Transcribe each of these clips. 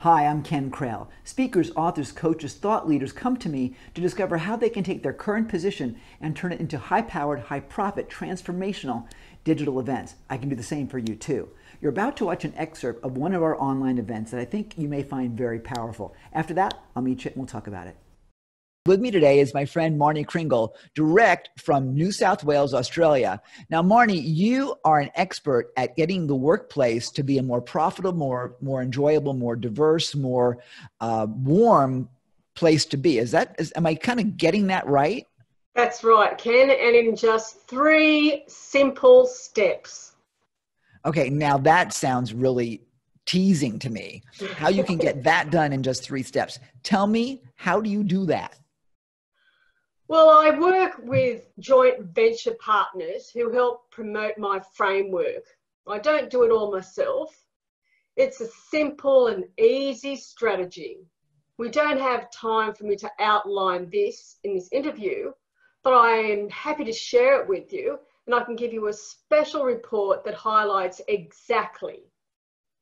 Hi, I'm Ken Krell. Speakers, authors, coaches, thought leaders come to me to discover how they can take their current position and turn it into high powered, high profit, transformational digital events. I can do the same for you too. You're about to watch an excerpt of one of our online events that I think you may find very powerful. After that, I'll meet you and we'll talk about it. With me today is my friend Marnie Cringle, direct from New South Wales, Australia. Now, Marnie, you are an expert at getting the workplace to be a more profitable, more more enjoyable, more diverse, more uh, warm place to be. Is that is, am I kind of getting that right? That's right, Ken. And in just three simple steps. Okay, now that sounds really teasing to me. How you can get that done in just three steps? Tell me, how do you do that? Well, I work with joint venture partners who help promote my framework. I don't do it all myself. It's a simple and easy strategy. We don't have time for me to outline this in this interview, but I am happy to share it with you and I can give you a special report that highlights exactly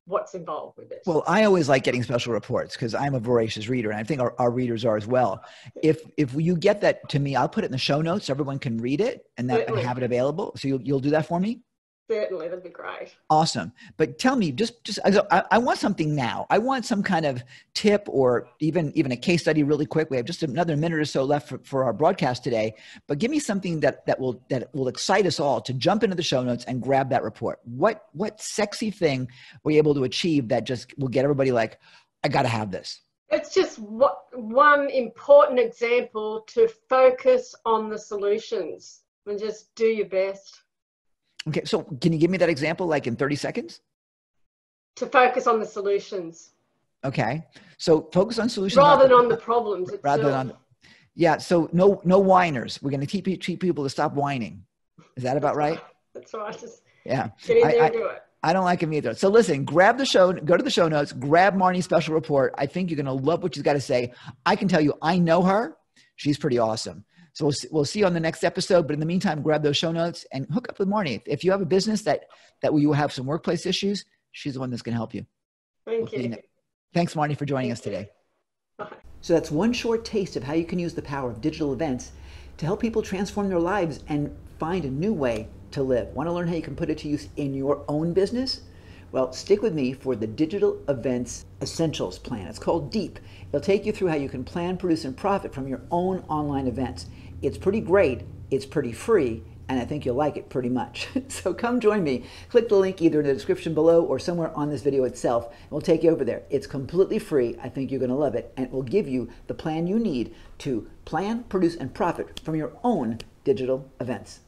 what's involved with this. Well, I always like getting special reports because I'm a voracious reader, and I think our, our readers are as well. If if you get that to me, I'll put it in the show notes so everyone can read it and that and have it available. So you'll you'll do that for me. Certainly, that'd be great. Awesome. But tell me, just just I, I want something now. I want some kind of tip or even even a case study really quick. We have just another minute or so left for, for our broadcast today. But give me something that that will that will excite us all to jump into the show notes and grab that report. What what sexy thing were you able to achieve that just will get everybody like, I got to have this. It's just what one important example to focus on the solutions and just do your best. Okay, so can you give me that example like in 30 seconds? To focus on the solutions. Okay, so focus on solutions rather than on the problems. Itself. Rather than on, yeah. So no, no whiners. We're going to teach, teach people to stop whining. Is that about right? That's right. Just yeah. Get in there I, and do it. I don't like him either. So listen, grab the show, go to the show notes, grab Marnie's special report. I think you're going to love what she's got to say. I can tell you, I know her. She's pretty awesome. So we'll see, we'll see you on the next episode. But in the meantime, grab those show notes and hook up with Marnie. If you have a business that that you have some workplace issues, she's the one that's going to help you. Thank we'll you. Thanks, Marnie, for joining Thank us today. Bye. So that's one short taste of how you can use the power of digital events to help people transform their lives and find a new way to live. Want to learn how you can put it to use in your own business? Well, stick with me for the Digital Events Essentials Plan. It's called DEEP. It'll take you through how you can plan, produce, and profit from your own online events. It's pretty great, it's pretty free, and I think you'll like it pretty much. so come join me. Click the link either in the description below or somewhere on this video itself, and we'll take you over there. It's completely free. I think you're going to love it, and it will give you the plan you need to plan, produce, and profit from your own digital events.